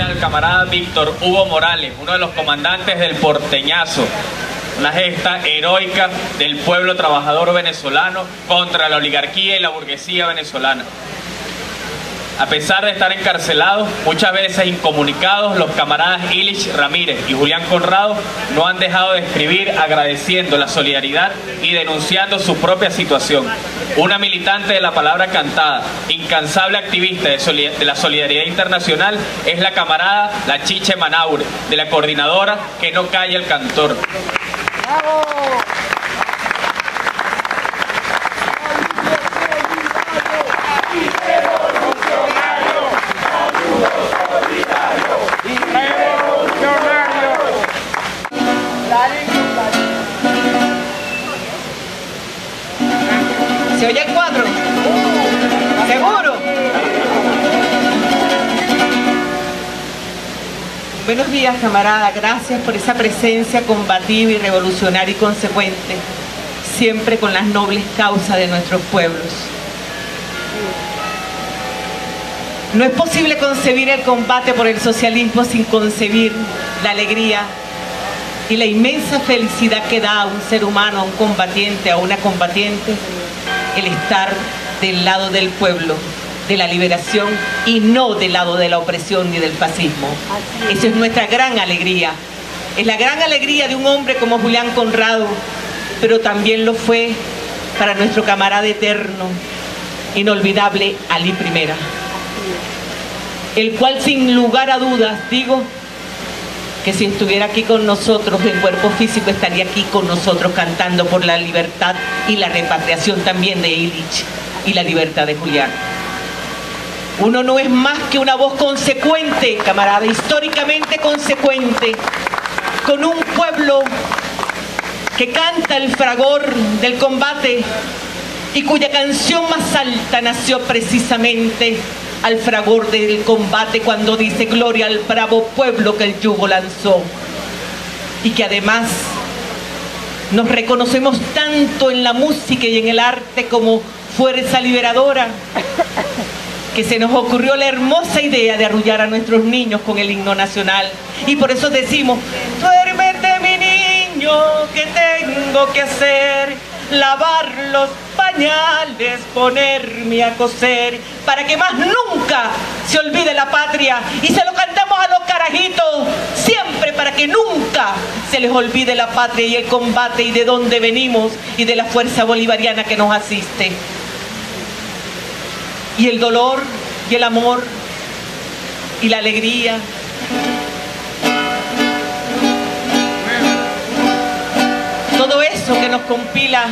al camarada Víctor Hugo Morales, uno de los comandantes del porteñazo, una gesta heroica del pueblo trabajador venezolano contra la oligarquía y la burguesía venezolana. A pesar de estar encarcelados, muchas veces incomunicados, los camaradas Illich Ramírez y Julián Conrado no han dejado de escribir agradeciendo la solidaridad y denunciando su propia situación. Una militante de la palabra cantada, incansable activista de, la solidaridad internacional, es la camarada La Chiche Manaure, de la coordinadora que no calla el cantor. ¿Seguro? Buenos días, camarada. Gracias por esa presencia combativa y revolucionaria y consecuente, siempre con las nobles causas de nuestros pueblos. No es posible concebir el combate por el socialismo sin concebir la alegría y la inmensa felicidad que da a un ser humano, a un combatiente, a una combatiente, el estar del lado del pueblo, de la liberación y no del lado de la opresión ni del fascismo. Esa es nuestra gran alegría. Es la gran alegría de un hombre como Julián Conrado, pero también lo fue para nuestro camarada eterno, inolvidable Ali Primera, el cual sin lugar a dudas, digo, que si estuviera aquí con nosotros en cuerpo físico estaría aquí con nosotros cantando por la libertad y la repatriación también de Illich y la libertad de Julián. Uno no es más que una voz consecuente, camarada, históricamente consecuente, con un pueblo que canta el fragor del combate y cuya canción más alta nació precisamente al fragor del combate cuando dice gloria al bravo pueblo que el yugo lanzó. Y que además nos reconocemos tanto en la música y en el arte como fuerza liberadora que se nos ocurrió la hermosa idea de arrullar a nuestros niños con el himno nacional. Y por eso decimos, duérmete mi niño, que tengo que hacer? Lavar los pañales, ponerme a coser, para que más nunca se olvide la patria. Y se lo cantamos a los carajitos, siempre para que nunca se les olvide la patria y el combate y de dónde venimos y de la fuerza bolivariana que nos asiste. Y el dolor y el amor y la alegría todo eso que nos compila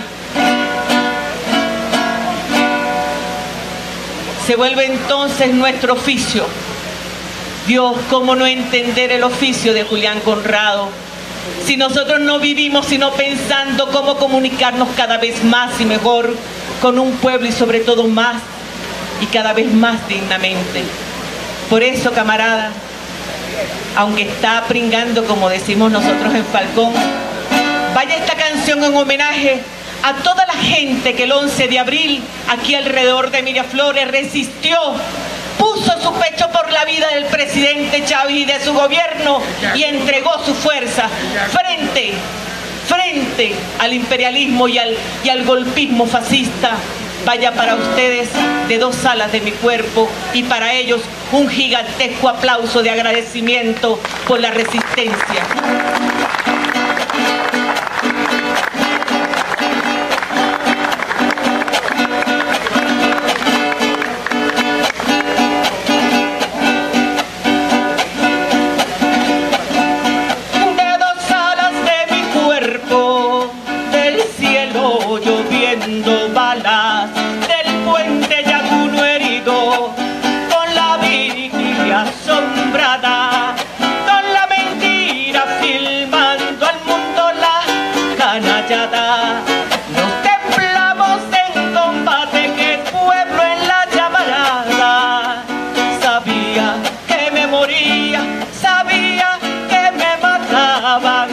se vuelve entonces nuestro oficio. Dios, ¿cómo no entender el oficio de Julián Conrado? Si nosotros no vivimos sino pensando cómo comunicarnos cada vez más y mejor con un pueblo y sobre todo más y cada vez más dignamente. Por eso, camarada, aunque está pringando como decimos nosotros en Falcón, vaya esta canción en homenaje a toda la gente que el 11 de abril aquí alrededor de Miraflores resistió, puso su pecho por la vida del presidente Chávez y de su gobierno y entregó su fuerza frente, frente al imperialismo y al, y al golpismo fascista. Vaya para ustedes de dos alas de mi cuerpo y para ellos un gigantesco aplauso de agradecimiento por la resistencia. sabía que me mataban,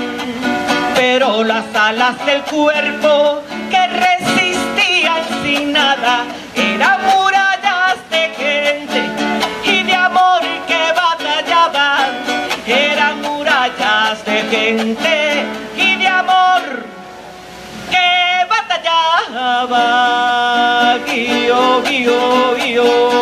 pero las alas del cuerpo que resistían sin nada eran murallas de gente y de amor que batallaban, eran murallas de gente y de amor que batallaban. Guío, guío, guío.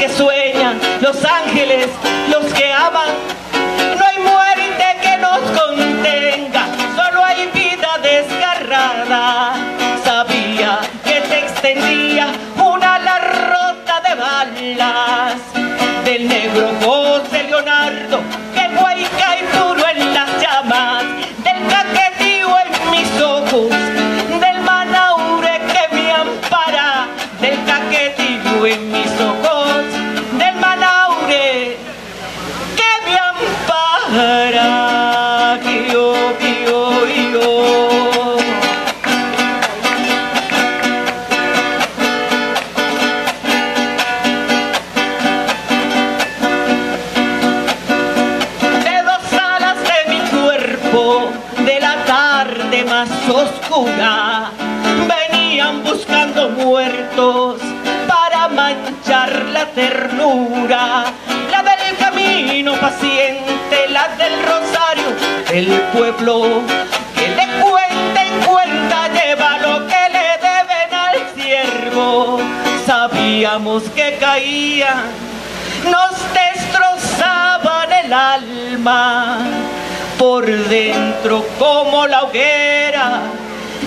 Que sueñan, los ángeles, los que aman. No hay muerte que nos contenga, solo hay vida desgarrada. Sabía que te extendía una ala rota de balas del negro José Leonardo que huaica y puro en las llamas del caquetío en mis ojos del manaure que me ampara del caquetío en mis ojos muertos para manchar la ternura, la del camino paciente, la del rosario, el pueblo que le cuenta y cuenta lleva lo que le deben al siervo. Sabíamos que caían nos destrozaban el alma por dentro como la hoguera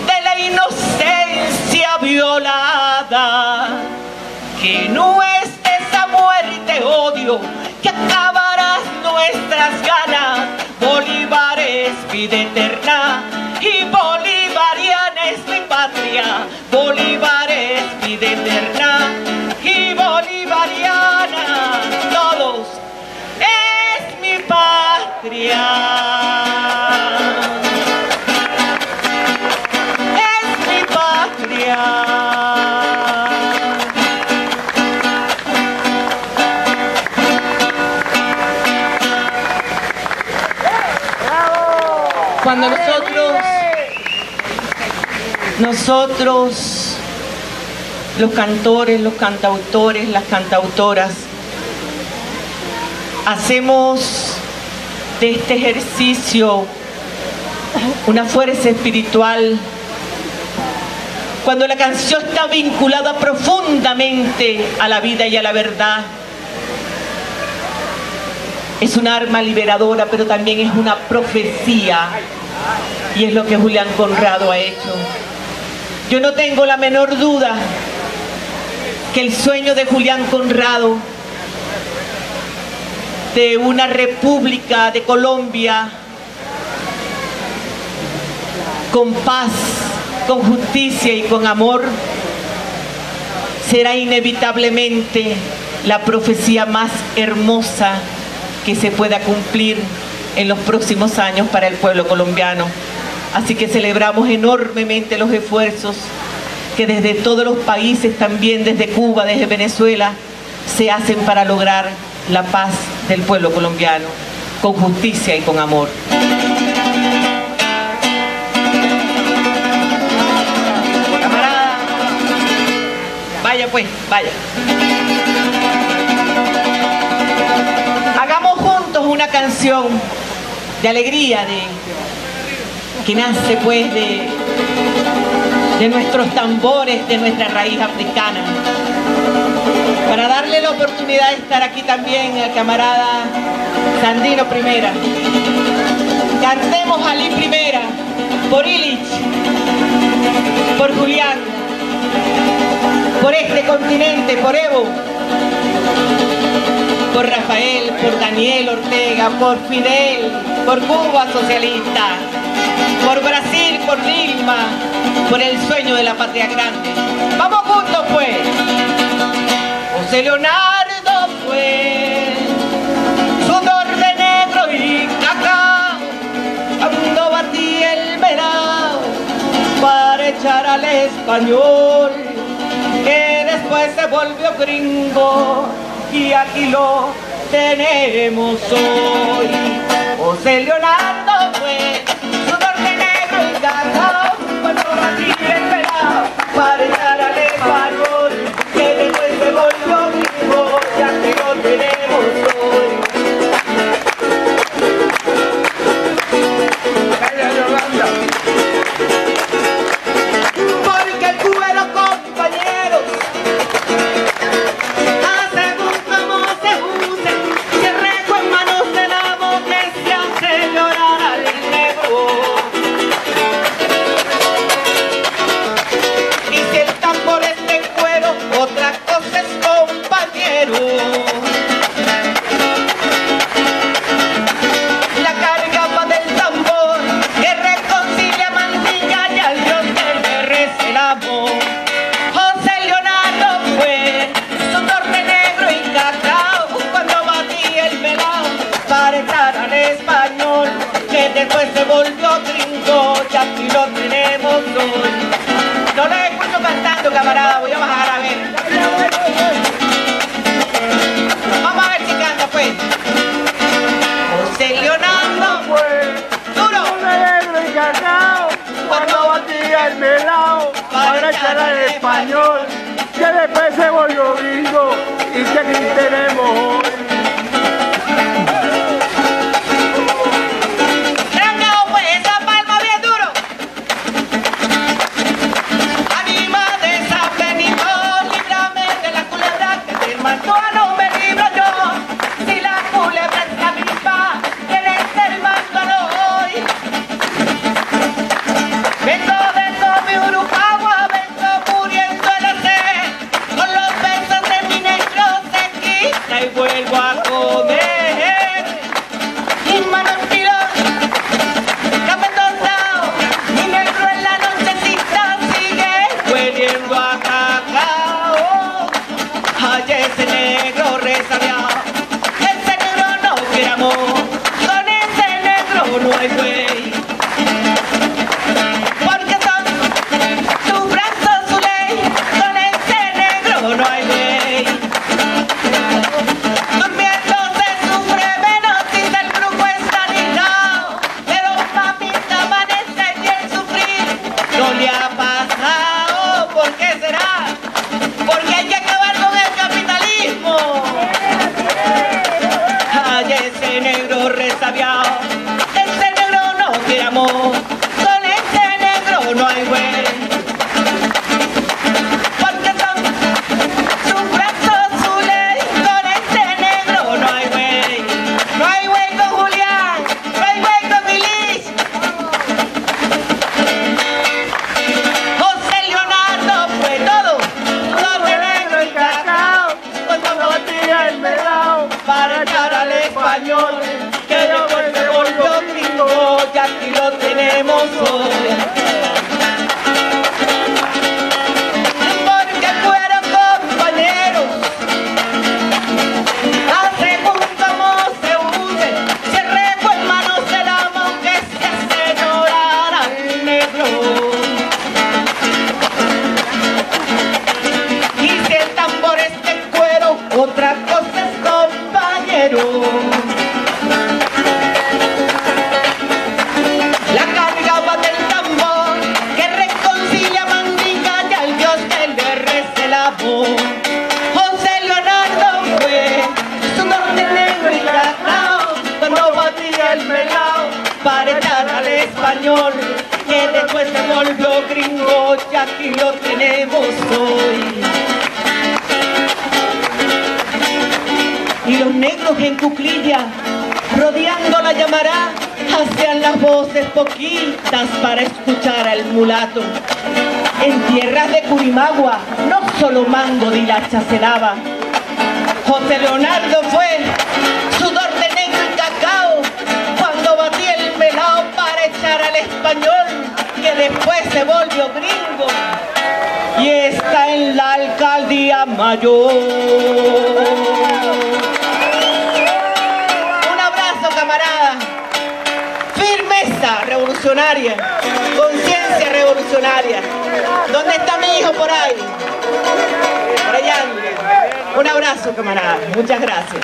de la inocencia violada. Que no es esa muerte odio que acabará nuestras ganas. Bolívar es vida eterna y bolivariana es mi patria. Bolívar es vida eterna y bolivariana. Todos es mi patria. Es nosotros, los cantores, los cantautores, las cantautoras, hacemos de este ejercicio una fuerza espiritual, cuando la canción está vinculada profundamente a la vida y a la verdad, es un arma liberadora, pero también es una profecía. Y es lo que Julián Conrado ha hecho. Yo no tengo la menor duda que el sueño de Julián Conrado de una república de Colombia con paz, con justicia y con amor será inevitablemente la profecía más hermosa que se pueda cumplir en los próximos años para el pueblo colombiano. Así que celebramos enormemente los esfuerzos que desde todos los países, también desde Cuba, desde Venezuela, se hacen para lograr la paz del pueblo colombiano, con justicia y con amor. Vaya pues, vaya. Hagamos juntos una canción de alegría, de que nace pues de, nuestros tambores, de nuestra raíz africana. Para darle la oportunidad de estar aquí también al camarada Sandino Primera. Cantemos Ali Primera, por Illich, por Julián, por este continente, por Evo, por Rafael, por Daniel Ortega, por Fidel, por Cuba socialista, por Brasil, por Lima, por el sueño de la patria grande. Vamos juntos pues. José Leonardo fue sudor de negro y caca, cuando batí el verano para echar al español, que después se volvió gringo y aquí lo tenemos hoy. José Leonardo Martín, esperado, para que después se volvió gringo y aquí lo tenemos hoy. Y los negros en cuclillas, rodeando la llamará, hacían las voces poquitas para escuchar al mulato. En tierras de Curimagua, no solo mango de hilacha se daba. José Leonardo fue al español que después se volvió gringo y está en la alcaldía mayor. Un abrazo camarada, firmeza revolucionaria, conciencia revolucionaria. ¿Dónde está mi hijo por ahí? Por allá. Un abrazo camarada, muchas gracias.